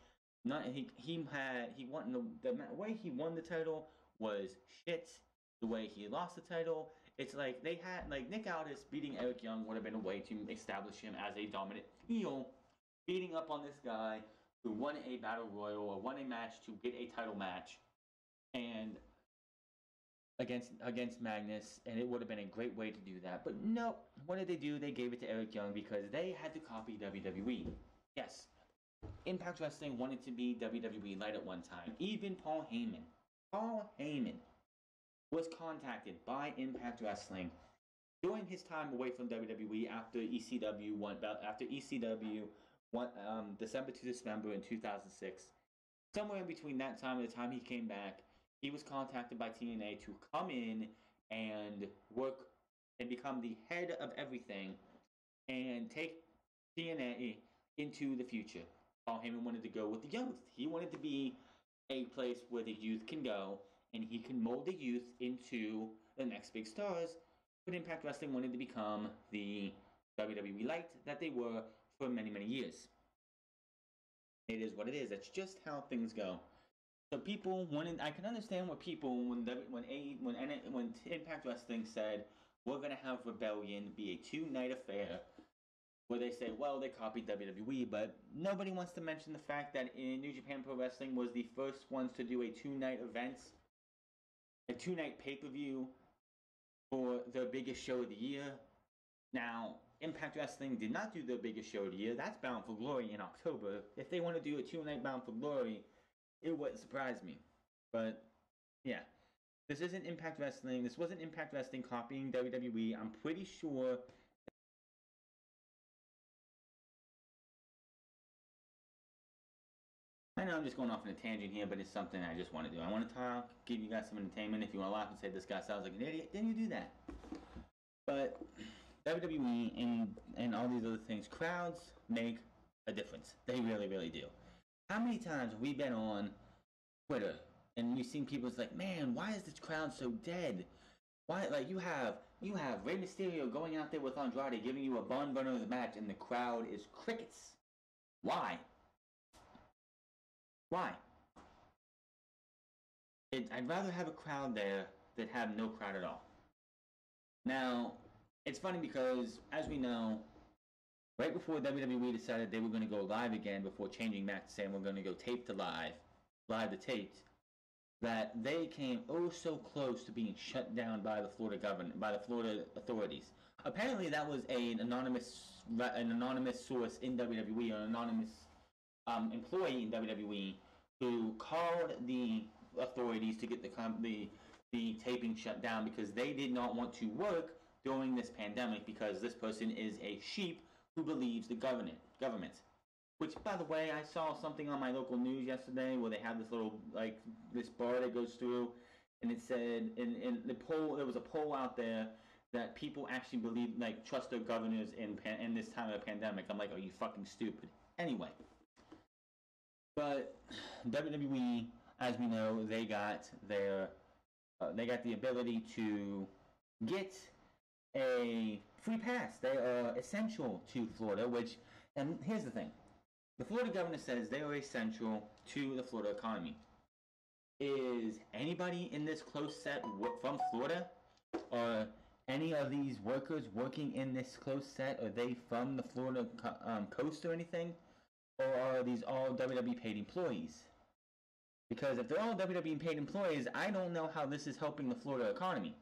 Not he he had he won the the way he won the title was shit. The way he lost the title, it's like they had like Nick Aldis beating Eric Young would have been a way to establish him as a dominant heel, beating up on this guy who won a battle royal or won a match to get a title match, and against against Magnus, and it would have been a great way to do that. But no, what did they do? They gave it to Eric Young because they had to copy WWE. Yes, Impact Wrestling wanted to be WWE Light at one time. Even Paul Heyman, Paul Heyman, was contacted by Impact Wrestling during his time away from WWE after ECW went after ECW went um, December to Dismember in 2006. Somewhere in between that time and the time he came back, he was contacted by TNA to come in and work and become the head of everything and take TNA into the future. Paul Heyman wanted to go with the youth. He wanted to be a place where the youth can go and he can mold the youth into the next big stars. But Impact Wrestling wanted to become the WWE Light that they were for many, many years. It is what it is. That's just how things go. So people wanted. I can understand what people when when a when when Impact Wrestling said we're gonna have Rebellion be a two night affair where they say, well, they copied WWE, but nobody wants to mention the fact that in New Japan Pro Wrestling was the first ones to do a two night event, a two night pay per view for their biggest show of the year. Now, Impact Wrestling did not do their biggest show of the year. That's Bound for Glory in October. If they want to do a two night Bound for Glory, it wouldn't surprise me. But yeah, this isn't Impact Wrestling. This wasn't Impact Wrestling copying WWE. I'm pretty sure I know I'm just going off on a tangent here, but it's something I just want to do. I want to talk, give you guys some entertainment. If you want to laugh and say this guy sounds like an idiot, then you do that. But WWE and and all these other things, crowds make a difference. They really, really do. How many times have we been on Twitter and we've seen people like, man, why is this crowd so dead? Why, like you have you have Rey Mysterio going out there with Andrade, giving you a bun burner of the match, and the crowd is crickets. Why? Why? It, I'd rather have a crowd there than have no crowd at all. Now, it's funny because, as we know, right before WWE decided they were going to go live again, before changing back to saying we're going to go tape to live, live to taped, that they came oh so close to being shut down by the Florida government, by the Florida authorities. Apparently, that was a, an anonymous an anonymous source in WWE, an anonymous um, employee in WWE who called the authorities to get the the the taping shut down because they did not want to work during this pandemic because this person is a sheep who believes the government government. Which, by the way, I saw something on my local news yesterday where they had this little like this bar that goes through, and it said in in the poll there was a poll out there that people actually believe like trust their governors in pan, in this time of a pandemic. I'm like, are you fucking stupid? Anyway, but WWE, as we know, they got their uh, they got the ability to get a free pass. They are essential to Florida, which and here's the thing. The Florida governor says they are essential to the Florida economy. Is anybody in this close set from Florida? Or any of these workers working in this close set, are they from the Florida um, coast or anything? Or are these all WWE paid employees? Because if they're all WWE paid employees, I don't know how this is helping the Florida economy.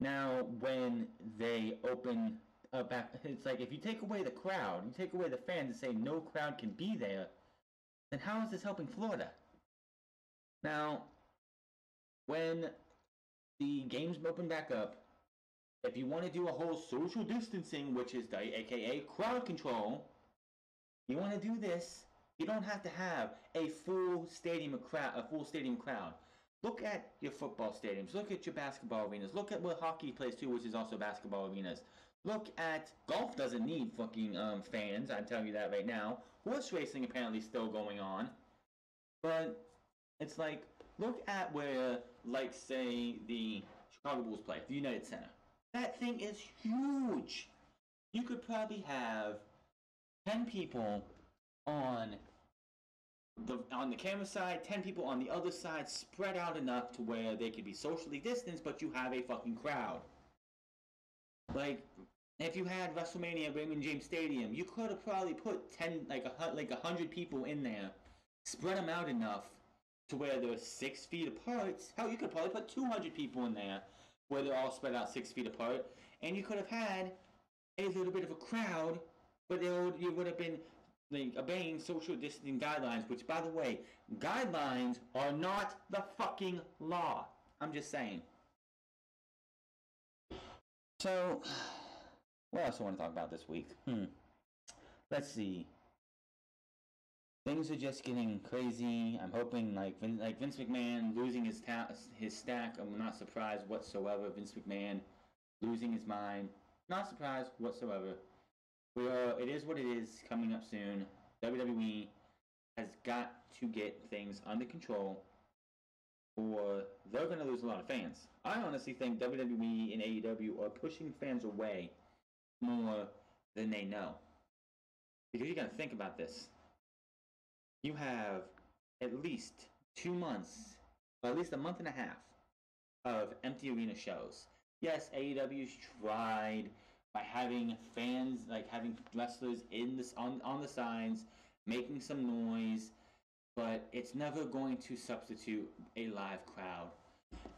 Now, when they open up, it's like if you take away the crowd, you take away the fans and say no crowd can be there, then how is this helping Florida? Now, when the games open back up, if you want to do a whole social distancing, which is the aka crowd control, you want to do this, you don't have to have a full stadium crowd, a full stadium crowd. Look at your football stadiums. Look at your basketball arenas. Look at where hockey plays too, which is also basketball arenas. Look at golf doesn't need fucking um, fans. I'm telling you that right now. Horse racing apparently still going on, but it's like look at where, like, say the Chicago Bulls play, the United Center. That thing is huge. You could probably have 10 people on the on the camera side, 10 people on the other side, spread out enough to where they could be socially distanced, but you have a fucking crowd. Like, if you had WrestleMania at Raymond James Stadium, you could have probably put 10, like a, like a 100 people in there, spread them out enough to where they're six feet apart. Hell, you could probably put 200 people in there where they're all spread out six feet apart, and you could have had a little bit of a crowd but it would, it would have been like, obeying social distancing guidelines, which, by the way, guidelines are not the fucking law. I'm just saying. So, what else I want to talk about this week? Hmm. Let's see. Things are just getting crazy. I'm hoping like Vin, like Vince McMahon losing his ta- his stack. I'm not surprised whatsoever. Vince McMahon losing his mind. Not surprised whatsoever. We are. It is what it is. Coming up soon. WWE has got to get things under control, or they're going to lose a lot of fans. I honestly think WWE and AEW are pushing fans away more than they know. Because you got to think about this. You have at least two months, or at least a month and a half, of empty arena shows. Yes, AEW's tried by having fans, like having wrestlers in this on on the signs, making some noise, but it's never going to substitute a live crowd.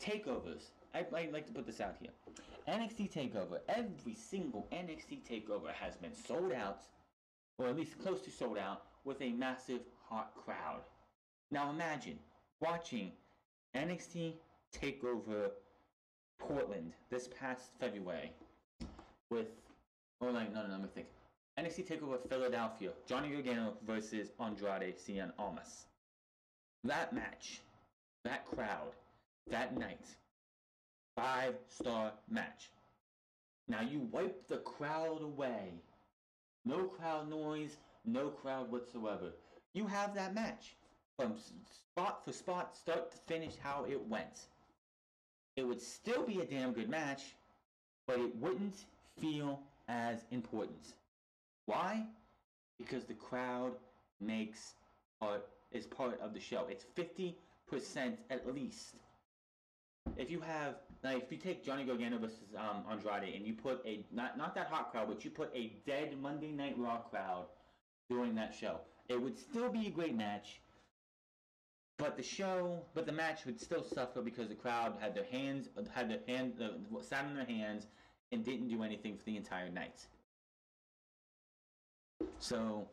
Takeovers. I, I like to put this out here. NXT Takeover. Every single NXT Takeover has been sold out, or at least close to sold out, with a massive hot crowd. Now imagine watching NXT Takeover Portland this past February with, oh no no no let me think. NXT Takeover Philadelphia, Johnny Gargano versus Andrade Cien Almas. That match, that crowd, that night, five star match. Now you wipe the crowd away. No crowd noise, no crowd whatsoever. You have that match from spot for spot, start to finish, how it went. It would still be a damn good match, but it wouldn't feel as important. Why? Because the crowd makes part is part of the show. It's fifty percent at least. If you have like if you take Johnny Gargano versus um, Andrade and you put a not not that hot crowd, but you put a dead Monday Night Raw crowd during that show, it would still be a great match. But the show, but the match would still suffer because the crowd had their hands, had their hand, uh, sat on their hands, and didn't do anything for the entire night. So,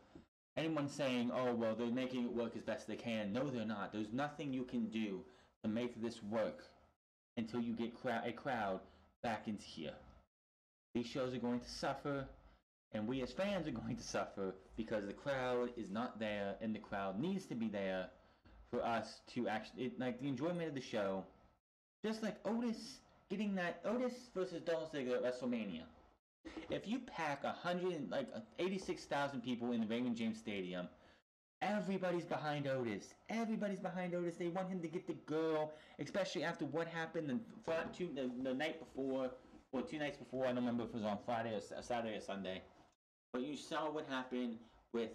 anyone saying, "Oh, well, they're making it work as best they can," no, they're not. There's nothing you can do to make this work until you get a crowd back into here. These shows are going to suffer, and we as fans are going to suffer because the crowd is not there, and the crowd needs to be there for us to actually it, like the enjoyment of the show. Just like Otis getting that Otis versus Dolph Ziggler at WrestleMania. If you pack a hundred like eighty-six thousand people in the Raymond James Stadium, everybody's behind Otis. Everybody's behind Otis. They want him to get the girl, especially after what happened the, two, the, the night before or two nights before. I don't remember if it was on Friday or uh, Saturday or Sunday. But you saw what happened with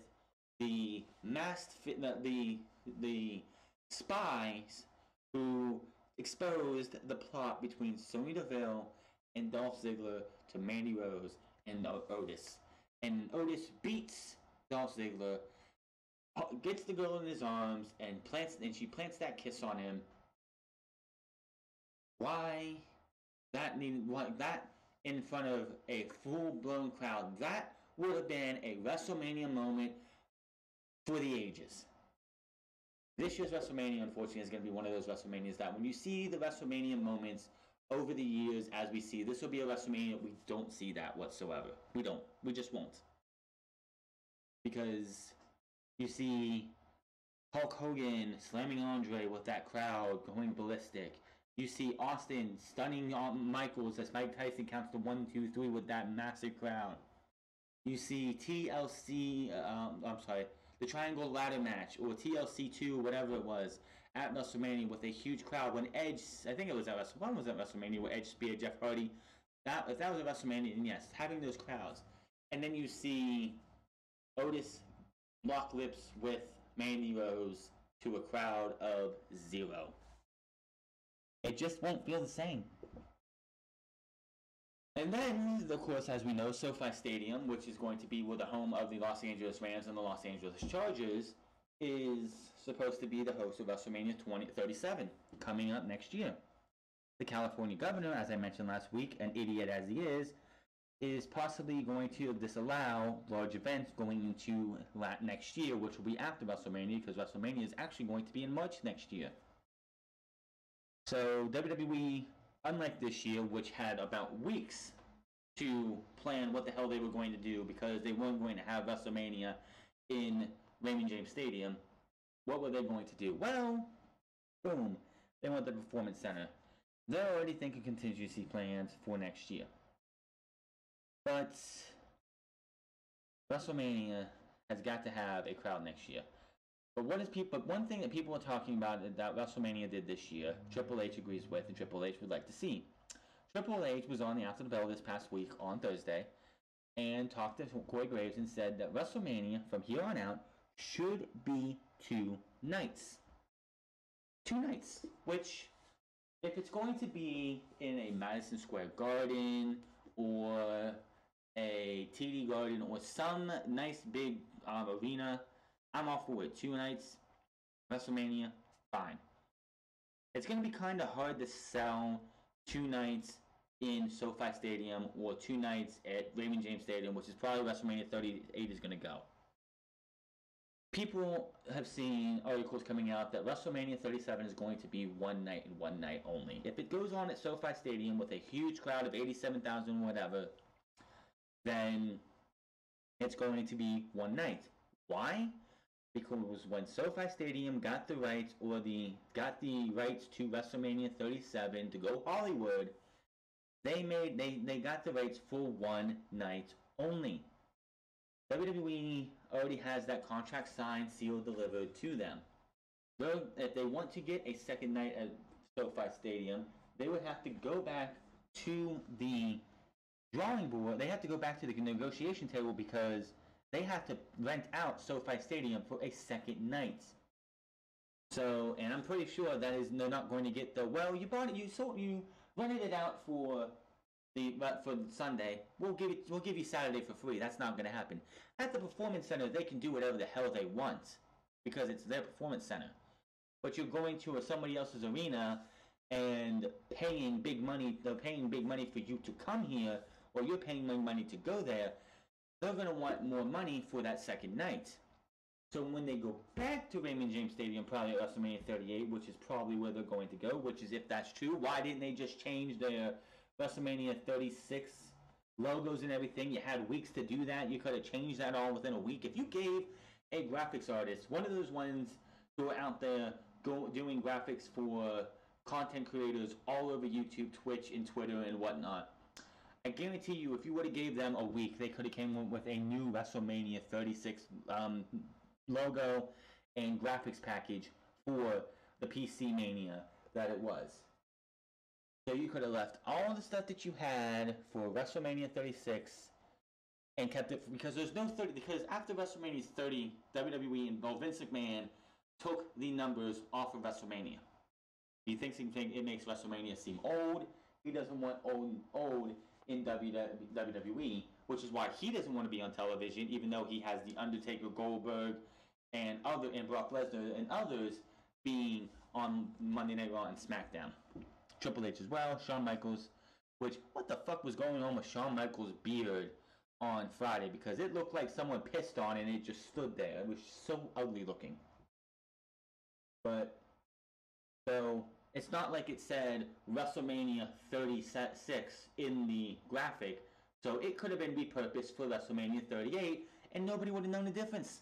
the masked the, the the spies who exposed the plot between Sonya Deville and Dolph Ziggler to Mandy Rose and Otis. And Otis beats Dolph Ziggler, gets the girl in his arms, and plants and she plants that kiss on him. Why that needed why that in front of a full blown crowd? That would have been a WrestleMania moment for the ages. This year's WrestleMania, unfortunately, is going to be one of those WrestleManias that when you see the WrestleMania moments over the years, as we see, this will be a WrestleMania. We don't see that whatsoever. We don't. We just won't. Because you see Hulk Hogan slamming Andre with that crowd going ballistic. You see Austin stunning Michaels as Mike Tyson counts to one, two, three with that massive crowd. You see TLC, uh, um, I'm sorry, the Triangle Ladder match or TLC two, whatever it was, at WrestleMania with a huge crowd. When Edge, I think it was at WrestleMania, when was at WrestleMania where Edge speared Jeff Hardy. That if that was at WrestleMania, then yes, having those crowds, and then you see Otis lock lips with Mandy Rose to a crowd of zero. It just won't feel the same. And then, of course, as we know, SoFi Stadium, which is going to be the home of the Los Angeles Rams and the Los Angeles Chargers, is supposed to be the host of WrestleMania 2037 coming up next year. The California governor, as I mentioned last week, an idiot as he is, is possibly going to disallow large events going into next year, which will be after WrestleMania, because WrestleMania is actually going to be in March next year. So WWE, unlike this year, which had about weeks to plan what the hell they were going to do because they weren't going to have WrestleMania in Raymond James Stadium, what were they going to do? Well, boom, they went to the Performance Center. They're already thinking contingency plans for next year. But WrestleMania has got to have a crowd next year. But what is people? But one thing that people are talking about that WrestleMania did this year, Triple H agrees with, and Triple H would like to see. Triple H was on the After the Bell this past week on Thursday, and talked to Corey Graves and said that WrestleMania from here on out should be two nights. Two nights, which if it's going to be in a Madison Square Garden or a TD Garden or some nice big um, arena, I'm all for it. Two nights, WrestleMania, fine. It's going to be kind of hard to sell two nights in SoFi Stadium or two nights at Raymond James Stadium, which is probably WrestleMania 38 is going to go. People have seen articles coming out that WrestleMania 37 is going to be one night and one night only. If it goes on at SoFi Stadium with a huge crowd of 87,000 whatever, then it's going to be one night. Why? Because when SoFi Stadium got the rights or the got the rights to WrestleMania 37 to go Hollywood, they made they, they got the rights for one night only. WWE already has that contract signed, sealed, delivered to them. So if they want to get a second night at SoFi Stadium, they would have to go back to the drawing board. They have to go back to the negotiation table because they have to rent out SoFi Stadium for a second night. So, and I'm pretty sure that is they're not going to get the well. You bought it, you sold, you rented it out for the for Sunday. We'll give it, we'll give you Saturday for free. That's not going to happen. At the performance center, they can do whatever the hell they want because it's their performance center. But you're going to a, somebody else's arena and paying big money. They're paying big money for you to come here, or you're paying money to go there. They're going to want more money for that second night. So when they go back to Raymond James Stadium, probably at WrestleMania 38, which is probably where they're going to go, which is if that's true, why didn't they just change their WrestleMania 36 logos and everything? You had weeks to do that. You could have changed that all within a week. If you gave a graphics artist, one of those ones who are out there go, doing graphics for content creators all over YouTube, Twitch, and Twitter and whatnot, I guarantee you, if you would have gave them a week, they could have came with a new WrestleMania 36 um, logo and graphics package for the PC Mania that it was. So you could have left all the stuff that you had for WrestleMania 36 and kept it because there's no 30 because after WrestleMania 30, WWE and well, Vince McMahon took the numbers off of WrestleMania. He thinks he think it makes WrestleMania seem old. He doesn't want old old in WWE, which is why he doesn't want to be on television, even though he has the Undertaker, Goldberg, and other and Brock Lesnar and others being on Monday Night Raw and SmackDown. Triple H as well, Shawn Michaels. Which what the fuck was going on with Shawn Michaels' beard on Friday? Because it looked like someone pissed on it and it just stood there. It was so ugly looking. But so it's not like it said WrestleMania 36 in the graphic. So it could have been repurposed for WrestleMania 38 and nobody would have known the difference.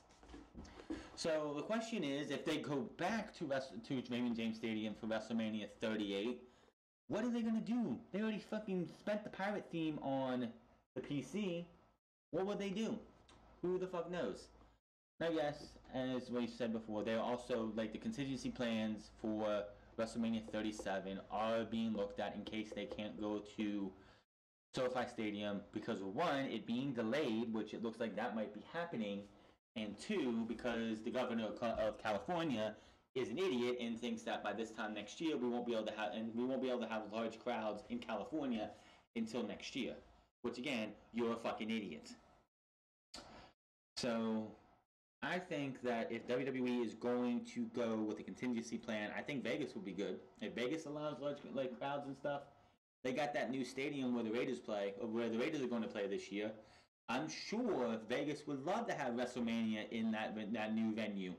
So the question is, if they go back to Rest- to Raymond James Stadium for WrestleMania 38, what are they gonna do? They already fucking spent the pirate theme on the PC. What would they do? Who the fuck knows? Now, yes, as we said before, there are also like the contingency plans for WrestleMania 37 are being looked at in case they can't go to SoFi Stadium because one, it being delayed, which it looks like that might be happening, and two, because the governor of California is an idiot and thinks that by this time next year we won't be able to have and we won't be able to have large crowds in California until next year. Which again, you're a fucking idiot. So I think that if WWE is going to go with a contingency plan, I think Vegas would be good. If Vegas allows large like crowds and stuff, they got that new stadium where the Raiders play, or where the Raiders are going to play this year. I'm sure Vegas would love to have WrestleMania in that that new venue.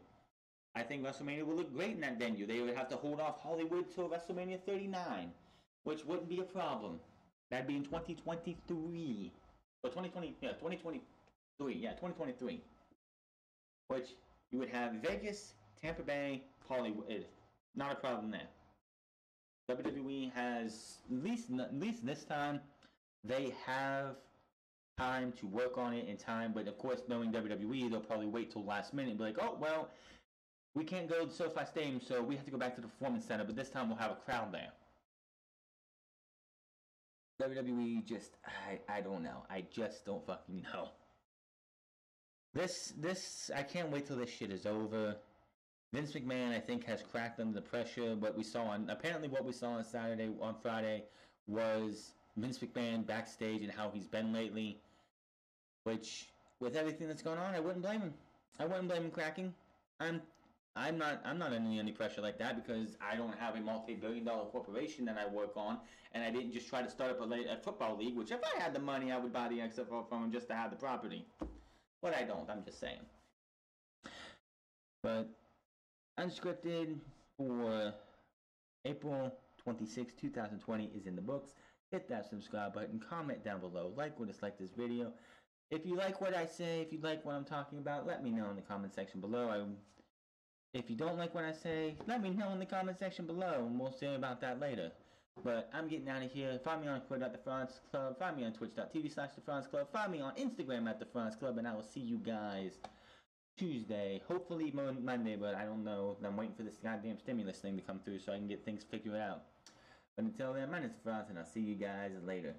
I think WrestleMania would look great in that venue. They would have to hold off Hollywood till WrestleMania 39, which wouldn't be a problem. That'd be in 2023. Or 2020, yeah, 2023. Yeah, 2023. Which you would have Vegas, Tampa Bay, Hollywood. Not a problem there. WWE has at least at least this time they have time to work on it in time. But of course, knowing WWE, they'll probably wait till last minute and be like, "Oh well, we can't go to SoFi Stadium, so we have to go back to the Performance Center. But this time we'll have a crowd there." WWE just I I don't know. I just don't fucking [LAUGHS] know. This this I can't wait till this shit is over. Vince McMahon I think has cracked under the pressure. What we saw on apparently what we saw on Saturday on Friday was Vince McMahon backstage and how he's been lately. Which with everything that's going on, I wouldn't blame him. I wouldn't blame him cracking. I'm I'm not I'm not under any pressure like that because I don't have a multi-billion dollar corporation that I work on, and I didn't just try to start up a, a football league. Which if I had the money, I would buy the XFL from him just to have the property. But I don't. I'm just saying. But unscripted for April 26, 2020 is in the books. Hit that subscribe button, comment down below, like or dislike this video. If you like what I say, if you like what I'm talking about, let me know in the comment section below. I if you don't like what I say, let me know in the comment section below, and we'll see about that later. But I'm getting out of here. Find me on Twitter at the Club. Find me on Twitch.tv slash the Frontz Club. Find me on Instagram at the Frontz Club, and I will see you guys Tuesday. Hopefully Monday, but I don't know. I'm waiting for this goddamn stimulus thing to come through so I can get things figured out. But until then, my name is Frontz, and I'll see you guys later.